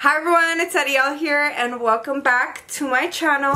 Hi everyone, it's Adyel here and welcome back to my channel.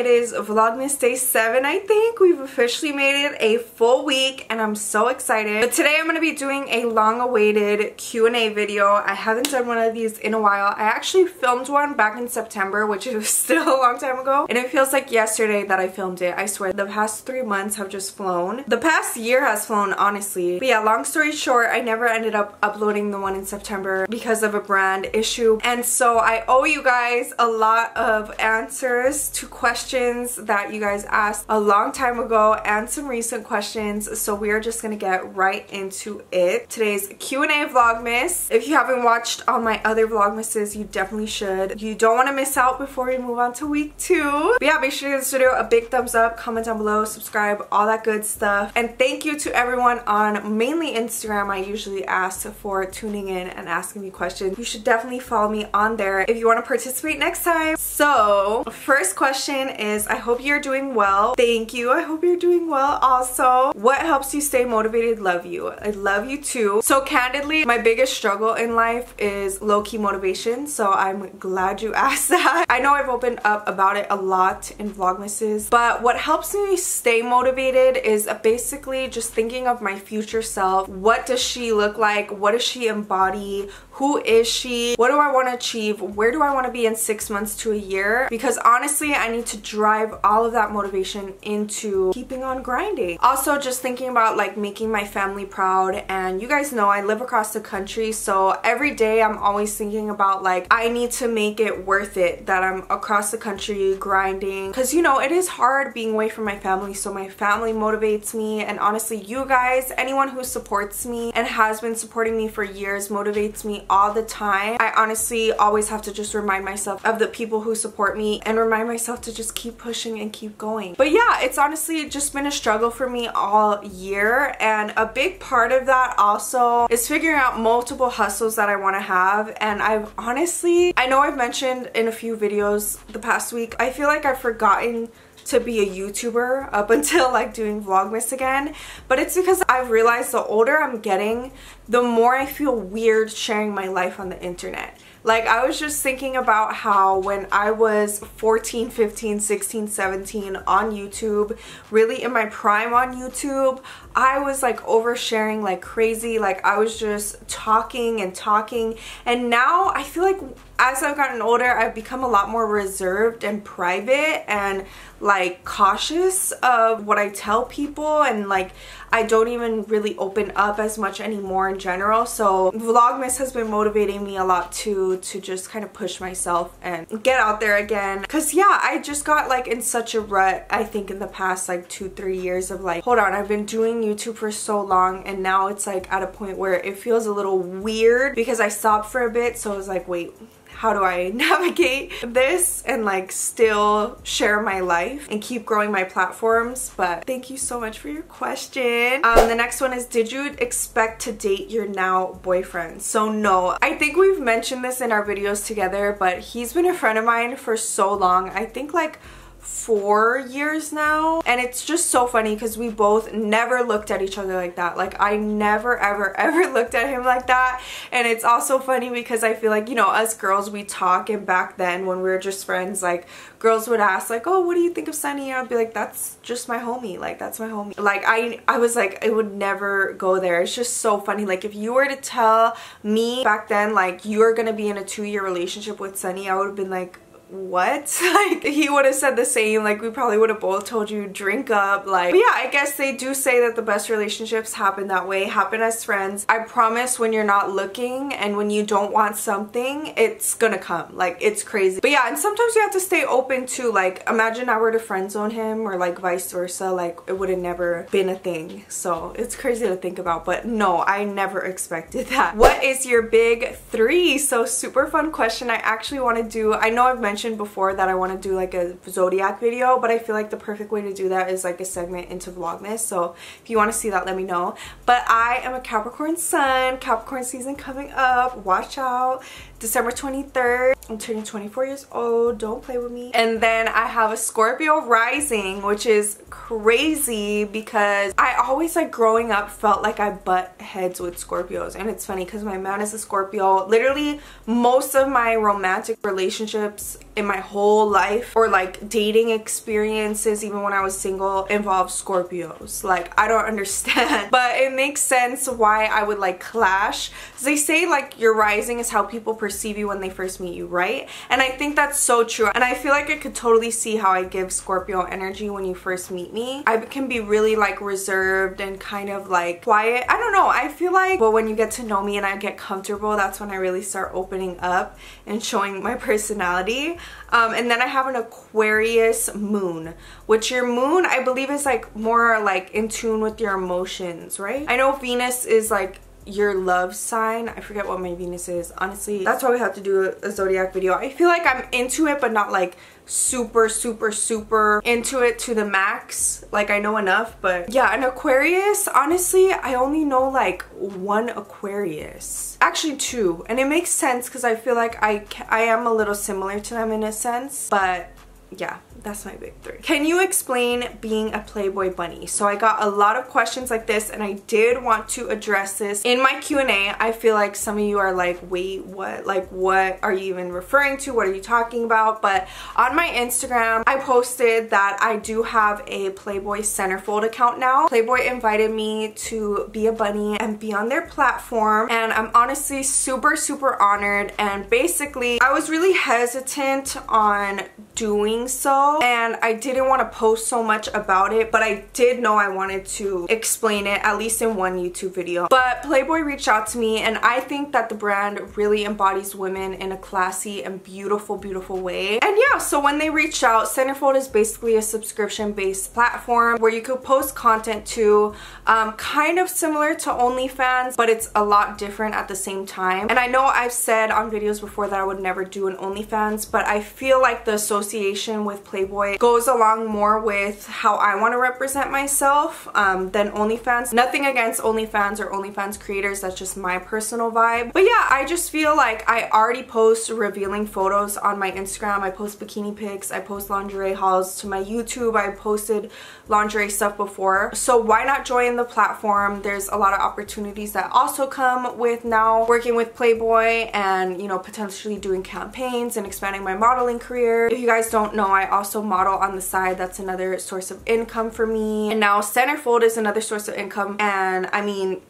It is Vlogmas day 7 I think. We've officially made it a full week and I'm so excited. But today I'm going to be doing a long awaited Q&A video. I haven't done one of these in a while. I actually filmed one back in September which is still a long time ago and it feels like yesterday that I filmed it. I swear the past three months have just flown. The past year has flown honestly. But yeah long story short I never ended up uploading the one in September because of a brand issue and so I owe you guys a lot of answers to questions that you guys asked a long time ago and some recent questions so we are just gonna get right into it. Today's Q&A vlogmas. If you haven't watched all my other vlogmases you definitely should. You don't want to miss out before we move on to week two. But yeah make sure to give this video a big thumbs up, comment down below, subscribe, all that good stuff. And thank you to everyone on mainly Instagram I usually ask for tuning in and asking me questions. You should definitely follow me on there if you want to participate next time. So first question is I hope you're doing well. Thank you. I hope you're doing well also. What helps you stay motivated? Love you. I love you too. So candidly, my biggest struggle in life is low-key motivation. So I'm glad you asked that. I know I've opened up about it a lot in Vlogmases, but what helps me stay motivated is basically just thinking of my future self. What does she look like? What does she embody? Who is she? What do I want to achieve? Where do I want to be in six months to a year? Because honestly, I need to drive all of that motivation into keeping on grinding. Also, just thinking about like making my family proud. And you guys know I live across the country, so every day I'm always thinking about like, I need to make it worth it that I'm across the country grinding. Because you know, it is hard being away from my family, so my family motivates me. And honestly, you guys, anyone who supports me and has been supporting me for years motivates me all the time. I honestly always have to just remind myself of the people who support me and remind myself to just keep pushing and keep going. But yeah, it's honestly just been a struggle for me all year and a big part of that also is figuring out multiple hustles that I want to have and I've honestly, I know I've mentioned in a few videos the past week, I feel like I've forgotten to be a YouTuber up until like doing Vlogmas again. But it's because I've realized the older I'm getting, the more I feel weird sharing my life on the internet. Like I was just thinking about how when I was 14, 15, 16, 17 on YouTube, really in my prime on YouTube, I was like oversharing like crazy. Like I was just talking and talking. And now I feel like as I've gotten older, I've become a lot more reserved and private and like cautious of what I tell people and like I don't even really open up as much anymore in general. So Vlogmas has been motivating me a lot to just kind of push myself and get out there again. Cause yeah, I just got like in such a rut I think in the past like two, three years of like, hold on, I've been doing YouTube for so long and now it's like at a point where it feels a little weird because I stopped for a bit. So I was like, wait, how do I navigate this and like still share my life and keep growing my platforms? But thank you so much for your question. Um, the next one is did you expect to date your now boyfriend? So no. I think we've mentioned this in our videos together but he's been a friend of mine for so long. I think like four years now. And it's just so funny because we both never looked at each other like that. Like I never ever ever looked at him like that. And it's also funny because I feel like you know us girls we talk and back then when we were just friends like girls would ask like oh what do you think of Sunny? I'd be like that's just my homie. Like that's my homie. Like I I was like it would never go there. It's just so funny. Like if you were to tell me back then like you're gonna be in a two-year relationship with Sunny I would have been like what? Like, he would have said the same, like, we probably would have both told you, drink up, like, yeah, I guess they do say that the best relationships happen that way, happen as friends. I promise when you're not looking and when you don't want something, it's gonna come, like, it's crazy. But yeah, and sometimes you have to stay open to, like, imagine I were to friend zone him or, like, vice versa, like, it would have never been a thing. So, it's crazy to think about, but no, I never expected that. What is your big three? So, super fun question I actually want to do. I know I've mentioned mentioned before that I want to do like a zodiac video but I feel like the perfect way to do that is like a segment into vlogmas. So if you want to see that let me know. But I am a Capricorn sun. Capricorn season coming up. Watch out December 23rd. I'm turning 24 years old. Don't play with me. And then I have a Scorpio rising, which is crazy because I always like growing up felt like I butt heads with Scorpios. And it's funny because my man is a Scorpio. Literally most of my romantic relationships in my whole life or like dating experiences even when I was single involve Scorpios. Like I don't understand. But it makes sense why I would like clash. They say like your rising is how people perceive perceive you when they first meet you, right? And I think that's so true. And I feel like I could totally see how I give Scorpio energy when you first meet me. I can be really like reserved and kind of like quiet. I don't know. I feel like, well, when you get to know me and I get comfortable, that's when I really start opening up and showing my personality. Um, and then I have an Aquarius moon, which your moon, I believe is like more like in tune with your emotions, right? I know Venus is like your love sign. I forget what my Venus is. Honestly, that's why we have to do a, zodiac video. I feel like I'm into it, but not like super, super, super into it to the max. Like I know enough, but yeah, an Aquarius, honestly, I only know like one Aquarius. Actually two. And it makes sense because I feel like I, I am a little similar to them in a sense, but yeah, that's my big three. Can you explain being a Playboy bunny? So I got a lot of questions like this and I did want to address this in my Q&A. I feel like some of you are like, wait, what? Like, what are you even referring to? What are you talking about? But on my Instagram, I posted that I do have a Playboy centerfold account now. Playboy invited me to be a bunny and be on their platform and I'm honestly super, super honored and basically I was really hesitant on doing so and I didn't want to post so much about it but I did know I wanted to explain it at least in one YouTube video. But Playboy reached out to me and I think that the brand really embodies women in a classy and beautiful beautiful way. And yeah so when they reached out Centerfold is basically a subscription based platform where you could post content to um, kind of similar to OnlyFans but it's a lot different at the same time. And I know I've said on videos before that I would never do an OnlyFans but I feel like the association with Playboy Playboy goes along more with how I want to represent myself um, than OnlyFans. Nothing against OnlyFans or OnlyFans creators, that's just my personal vibe. But yeah, I just feel like I already post revealing photos on my Instagram. I post bikini pics, I post lingerie hauls to my YouTube. I posted lingerie stuff before. So why not join the platform? There's a lot of opportunities that also come with now working with Playboy and, you know, potentially doing campaigns and expanding my modeling career. If you guys don't know, I also also model on the side. That's another source of income for me. And now Centerfold is another source of income. And I mean,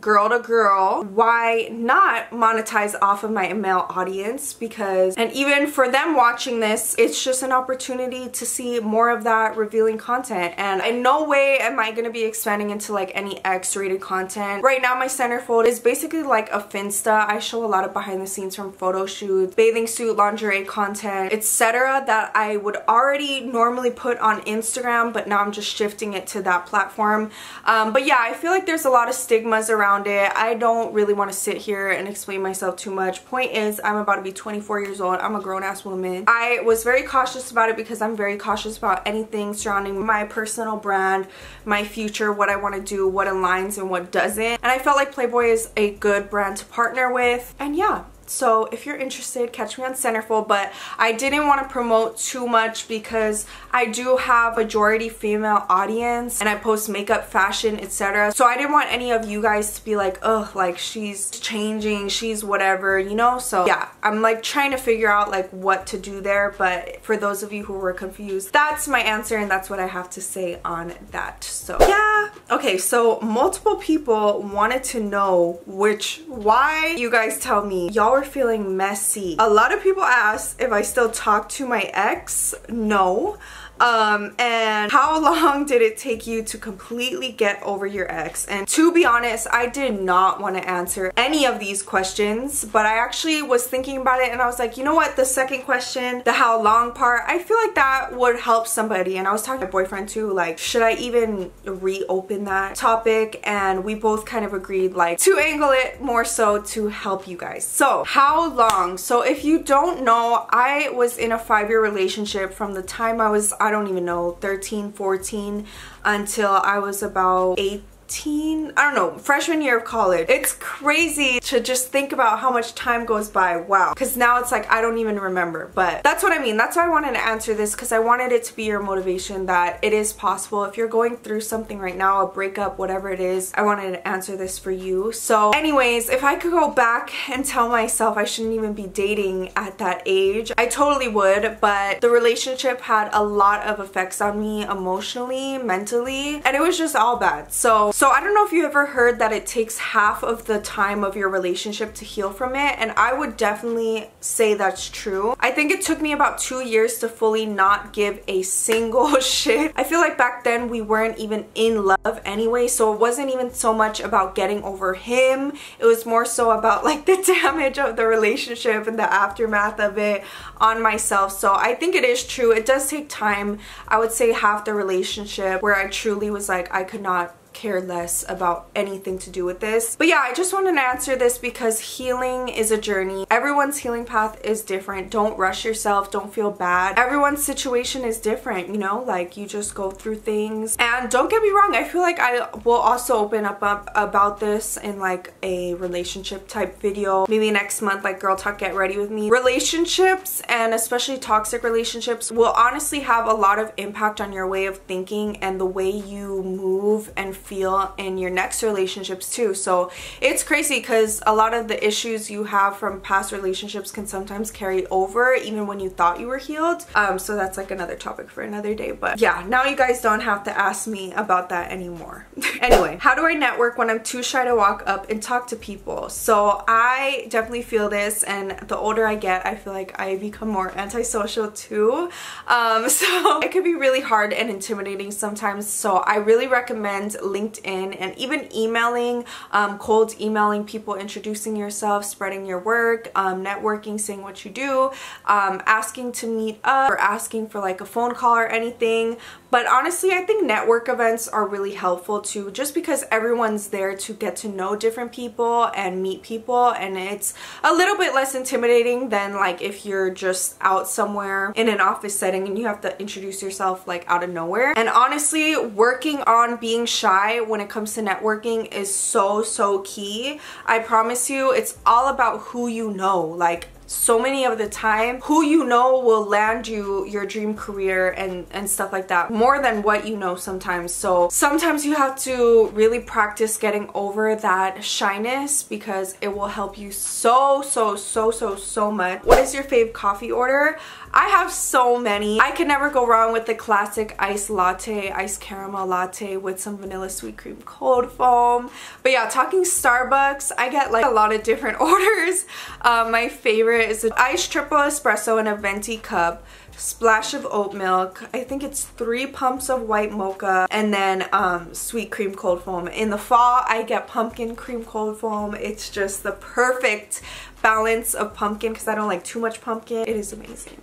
girl to girl. Why not monetize off of my male audience? Because and even for them watching this it's just an opportunity to see more of that revealing content. And in no way am I gonna be expanding into like any X-rated content. Right now my centerfold is basically like a finsta. I show a lot of behind the scenes from photo shoots bathing suit lingerie content etc that I would already normally put on Instagram but now I'm just shifting it to that platform. Um, but yeah I feel like there's a lot of stigma around it. I don't really want to sit here and explain myself too much. Point is, I'm about to be 24 years old. I'm a grown-ass woman. I was very cautious about it because I'm very cautious about anything surrounding my personal brand, my future, what I want to do, what aligns and what doesn't. And I felt like Playboy is a good brand to partner with. And yeah, so if you're interested catch me on centerfold but i didn't want to promote too much because i do have a majority female audience and i post makeup fashion etc so i didn't want any of you guys to be like oh like she's changing she's whatever you know? So yeah i'm like trying to figure out like what to do there but for those of you who were confused that's my answer and that's what i have to say on that so. Yeah okay so multiple people wanted to know which why you guys tell me y'all are feeling messy. A lot of people ask if I still talk to my ex. No. Um, and how long did it take you to completely get over your ex? And to be honest, I did not want to answer any of these questions, but I actually was thinking about it and I was like, you know what? The second question, the how long part, I feel like that would help somebody. And I was talking to my boyfriend too, like, should I even reopen that topic? And we both kind of agreed like to angle it more so to help you guys. So how long? So if you don't know, I was in a five-year relationship from the time I was, I don't even know, 13, 14 until I was about 8 18 I don't know freshman year of college. It's crazy to just think about how much time goes by. Wow. Because now it's like I don't even remember. But that's what I mean. That's why I wanted to answer this because I wanted it to be your motivation that it is possible. If you're going through something right now a breakup whatever it is I wanted to answer this for you. So anyways if I could go back and tell myself I shouldn't even be dating at that age I totally would. But the relationship had a lot of effects on me emotionally mentally and it was just all bad. So so I don't know if you ever heard that it takes half of the time of your relationship to heal from it and I would definitely say that's true. I think it took me about two years to fully not give a single shit. I feel like back then we weren't even in love anyway so it wasn't even so much about getting over him. It was more so about like the damage of the relationship and the aftermath of it on myself. So I think it is true. It does take time. I would say half the relationship where I truly was like I could not care less about anything to do with this. But yeah, I just wanted to answer this because healing is a journey. Everyone's healing path is different. Don't rush yourself. Don't feel bad. Everyone's situation is different, you know? Like you just go through things. And don't get me wrong, I feel like I will also open up, up about this in like a relationship type video. Maybe next month, like Girl Talk Get Ready With Me. Relationships and especially toxic relationships will honestly have a lot of impact on your way of thinking and the way you move and feel in your next relationships too. So it's crazy because a lot of the issues you have from past relationships can sometimes carry over even when you thought you were healed. Um, so that's like another topic for another day. But yeah, now you guys don't have to ask me about that anymore. anyway, how do I network when I'm too shy to walk up and talk to people? So I definitely feel this and the older I get, I feel like I become more antisocial too. Um, so it could be really hard and intimidating sometimes. So I really recommend LinkedIn, and even emailing, um, cold emailing people, introducing yourself, spreading your work, um, networking, saying what you do, um, asking to meet up or asking for like a phone call or anything. But honestly, I think network events are really helpful too, just because everyone's there to get to know different people and meet people and it's a little bit less intimidating than like if you're just out somewhere in an office setting and you have to introduce yourself like out of nowhere. And honestly, working on being shy when it comes to networking is so, so key. I promise you, it's all about who you know. Like so many of the time who you know will land you your dream career and and stuff like that more than what you know sometimes so sometimes you have to really practice getting over that shyness because it will help you so so so so so much what is your fave coffee order I have so many. I can never go wrong with the classic iced latte, iced caramel latte with some vanilla sweet cream cold foam. But yeah, talking Starbucks, I get like a lot of different orders. Um, my favorite is an iced triple espresso in a venti cup splash of oat milk i think it's three pumps of white mocha and then um, sweet cream cold foam. In the fall i get pumpkin cream cold foam. It's just the perfect balance of pumpkin because i don't like too much pumpkin. It is amazing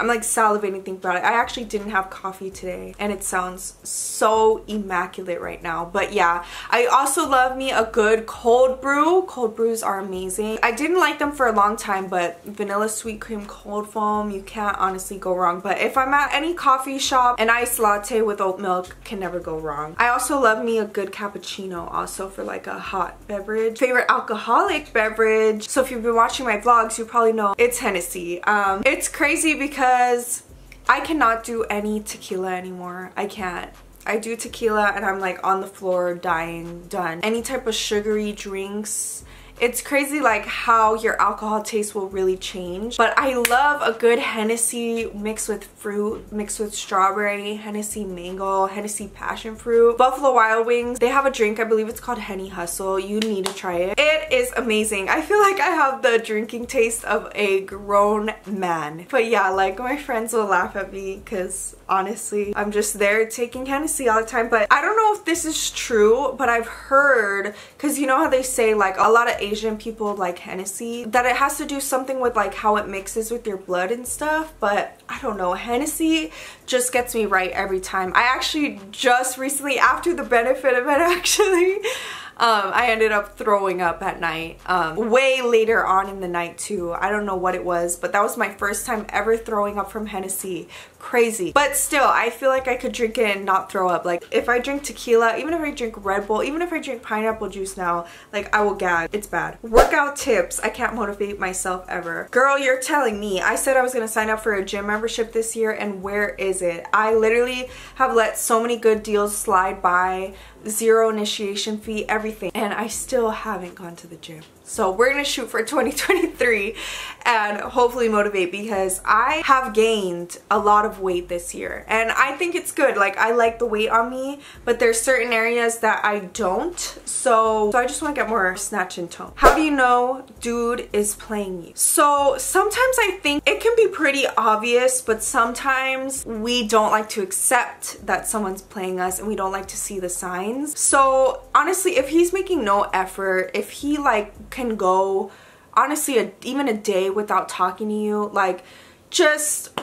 I'm like salivating thinking about it. I actually didn't have coffee today and it sounds so immaculate right now. But yeah, I also love me a good cold brew. Cold brews are amazing. I didn't like them for a long time, but vanilla sweet cream cold foam, you can't honestly go wrong. But if I'm at any coffee shop, an iced latte with oat milk can never go wrong. I also love me a good cappuccino also for like a hot beverage. Favorite alcoholic beverage. So if you've been watching my vlogs, you probably know it's Hennessy. Um, it's crazy because because I cannot do any tequila anymore. I can't. I do tequila and I'm like on the floor dying, done. Any type of sugary drinks It's crazy like how your alcohol taste will really change. But I love a good Hennessy mixed with fruit, mixed with strawberry, Hennessy mango, Hennessy passion fruit. Buffalo Wild Wings, they have a drink, I believe it's called Henny Hustle. You need to try it. It is amazing. I feel like I have the drinking taste of a grown man. But yeah, like my friends will laugh at me because honestly, I'm just there taking Hennessy all the time. But I don't know if this is true, but I've heard, because you know how they say like a lot of Asian people like Hennessy, that it has to do something with like how it mixes with your blood and stuff. But I don't know, Hennessy just gets me right every time. I actually just recently, after the benefit of it actually, um, I ended up throwing up at night um, way later on in the night too. I don't know what it was, but that was my first time ever throwing up from Hennessy. Crazy. But still, I feel like I could drink it and not throw up. Like if I drink tequila, even if I drink Red Bull, even if I drink pineapple juice now, like I will gag. It's bad. Workout tips. I can't motivate myself ever. Girl, you're telling me. I said I was going to sign up for a gym membership this year and where is it? I literally have let so many good deals slide by zero initiation fee, everything. And I still haven't gone to the gym. So we're gonna shoot for 2023 and hopefully motivate because I have gained a lot of weight this year and I think it's good. Like I like the weight on me, but there's certain areas that I don't. So, so I just wanna get more snatch and tone. How do you know dude is playing you? So sometimes I think it can be pretty obvious, but sometimes we don't like to accept that someone's playing us and we don't like to see the signs. So honestly, if he's making no effort, if he like can go honestly a, even a day without talking to you like just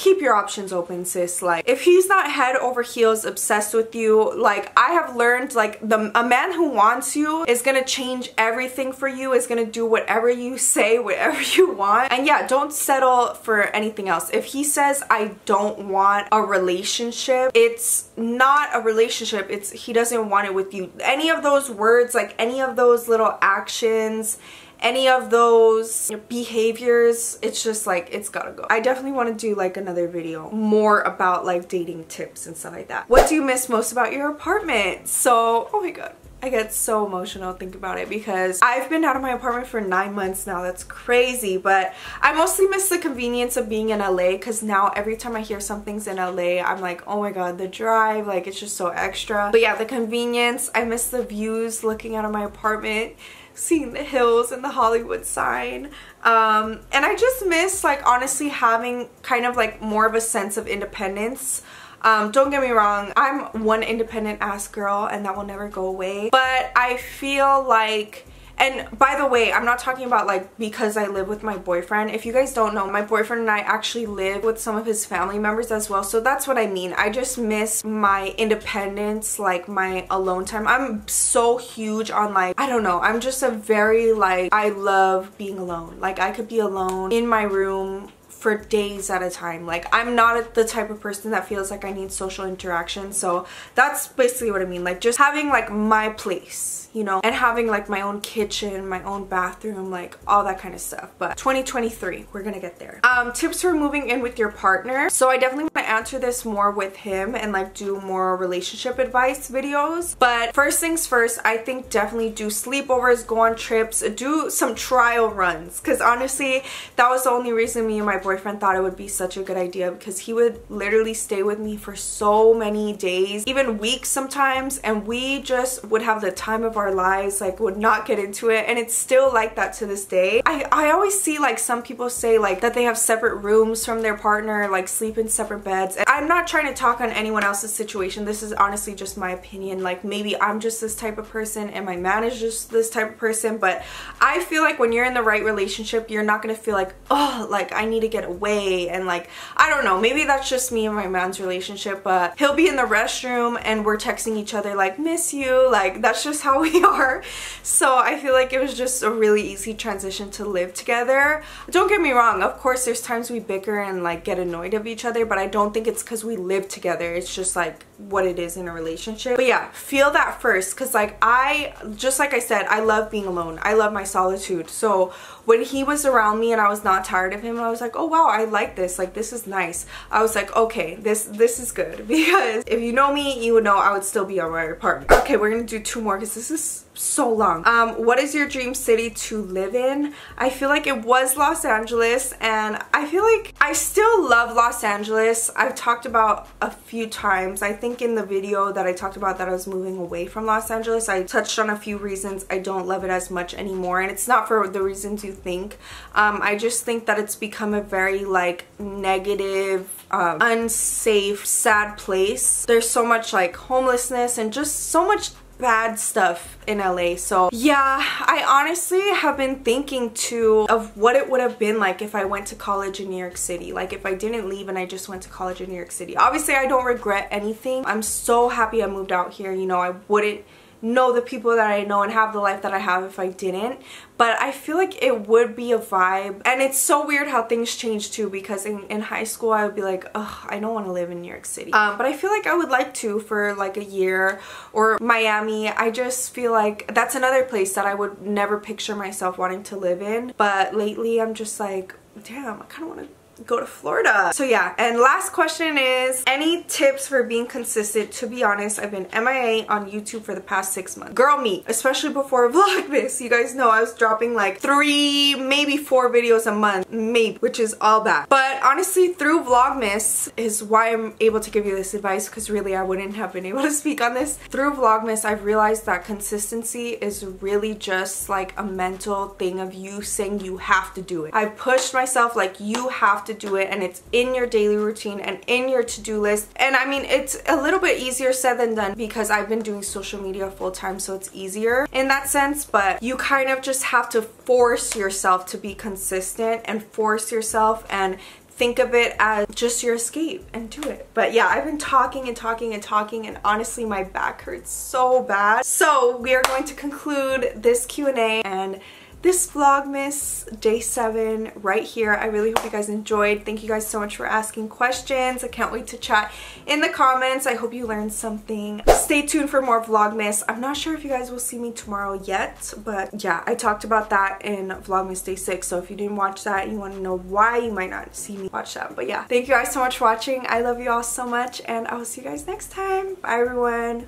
keep your options open sis. Like if he's not head over heels obsessed with you like i have learned like the a man who wants you is gonna change everything for you is gonna do whatever you say whatever you want. And yeah don't settle for anything else. If he says i don't want a relationship it's not a relationship. It's he doesn't want it with you. Any of those words like any of those little actions any of those behaviors it's just like it's gotta go i definitely want to do like another video more about like dating tips and stuff like that what do you miss most about your apartment so oh my god I get so emotional think about it because I've been out of my apartment for nine months now. That's crazy. But I mostly miss the convenience of being in LA because now every time I hear something's in LA, I'm like, oh my god, the drive, like it's just so extra. But yeah, the convenience. I miss the views looking out of my apartment seeing the hills and the Hollywood sign. Um, and I just miss like honestly having kind of like more of a sense of independence. Um, don't get me wrong, I'm one independent ass girl and that will never go away. But I feel like and by the way, I'm not talking about like because I live with my boyfriend. If you guys don't know, my boyfriend and I actually live with some of his family members as well. So that's what I mean. I just miss my independence, like my alone time. I'm so huge on like, I don't know. I'm just a very like, I love being alone. Like I could be alone in my room for days at a time. Like I'm not the type of person that feels like I need social interaction. So that's basically what I mean. Like just having like my place you know, and having like my own kitchen, my own bathroom, like all that kind of stuff. But 2023, we're gonna get there. Um, tips for moving in with your partner. So I definitely answer this more with him and like do more relationship advice videos. But first things first, I think definitely do sleepovers, go on trips, do some trial runs. Cause honestly, that was the only reason me and my boyfriend thought it would be such a good idea because he would literally stay with me for so many days, even weeks sometimes. And we just would have the time of our lives like would not get into it and it's still like that to this day I, I always see like some people say like that they have separate rooms from their partner like sleep in separate beds and I'm not trying to talk on anyone else's situation this is honestly just my opinion like maybe I'm just this type of person and my man is just this type of person but I feel like when you're in the right relationship you're not gonna feel like oh like I need to get away and like I don't know maybe that's just me and my man's relationship but he'll be in the restroom and we're texting each other like miss you like that's just how we are. So I feel like it was just a really easy transition to live together. Don't get me wrong, of course there's times we bicker and like get annoyed of each other, but I don't think it's because we live together. It's just like what it is in a relationship. But yeah, feel that first because like I, just like I said, I love being alone. I love my solitude. So when he was around me and I was not tired of him, I was like, oh wow, I like this. Like this is nice. I was like, okay, this this is good because if you know me, you would know I would still be on my apartment. Okay, we're gonna do two more because this is so long. Um, what is your dream city to live in? I feel like it was Los Angeles and I feel like I still love Los Angeles. I've talked about a few times. I think in the video that I talked about that I was moving away from Los Angeles, I touched on a few reasons I don't love it as much anymore and it's not for the reasons you think. Um, I just think that it's become a very like negative, um, unsafe, sad place. There's so much like homelessness and just so much bad stuff in LA. So yeah, I honestly have been thinking too of what it would have been like if I went to college in New York City. Like if I didn't leave and I just went to college in New York City. Obviously I don't regret anything. I'm so happy I moved out here. You know, I wouldn't know the people that I know and have the life that I have if I didn't. But I feel like it would be a vibe. And it's so weird how things change too because in, in high school I would be like, ugh, I don't want to live in New York City. Um, but I feel like I would like to for like a year or Miami. I just feel like that's another place that I would never picture myself wanting to live in. But lately I'm just like, damn, I kind of want to go to Florida. So yeah, and last question is, any tips for being consistent? To be honest, I've been MIA on YouTube for the past six months. Girl me, especially before Vlogmas. You guys know I was dropping like three, maybe four videos a month, maybe, which is all bad. But honestly, through Vlogmas is why I'm able to give you this advice because really I wouldn't have been able to speak on this. Through Vlogmas, I've realized that consistency is really just like a mental thing of you saying you have to do it. I've pushed myself like you have to to do it and it's in your daily routine and in your to-do list and I mean it's a little bit easier said than done because I've been doing social media full time so it's easier in that sense but you kind of just have to force yourself to be consistent and force yourself and think of it as just your escape and do it. But yeah, I've been talking and talking and talking and honestly my back hurts so bad. So we are going to conclude this Q&A and this Vlogmas day 7 right here. I really hope you guys enjoyed. Thank you guys so much for asking questions. I can't wait to chat in the comments. I hope you learned something. Stay tuned for more Vlogmas. I'm not sure if you guys will see me tomorrow yet, but yeah, I talked about that in Vlogmas day 6. So if you didn't watch that and you want to know why you might not see me watch that. But yeah, thank you guys so much for watching. I love you all so much and I will see you guys next time. Bye everyone.